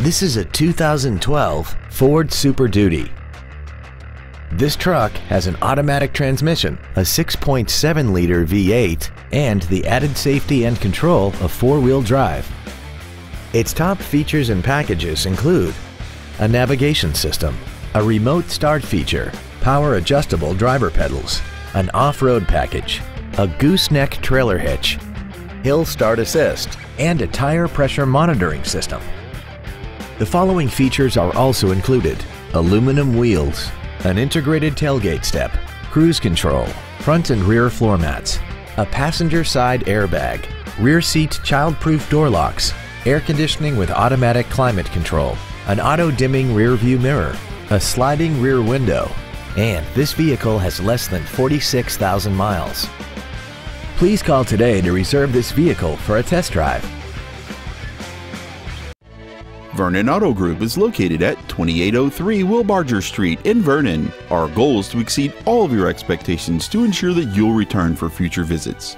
This is a 2012 Ford Super Duty. This truck has an automatic transmission, a 6.7-liter V8, and the added safety and control of four-wheel drive. Its top features and packages include a navigation system, a remote start feature, power adjustable driver pedals, an off-road package, a gooseneck trailer hitch, hill start assist, and a tire pressure monitoring system. The following features are also included. Aluminum wheels, an integrated tailgate step, cruise control, front and rear floor mats, a passenger side airbag, rear seat child-proof door locks, air conditioning with automatic climate control, an auto-dimming rear view mirror, a sliding rear window, and this vehicle has less than 46,000 miles. Please call today to reserve this vehicle for a test drive. Vernon Auto Group is located at 2803 Wilbarger Street in Vernon. Our goal is to exceed all of your expectations to ensure that you'll return for future visits.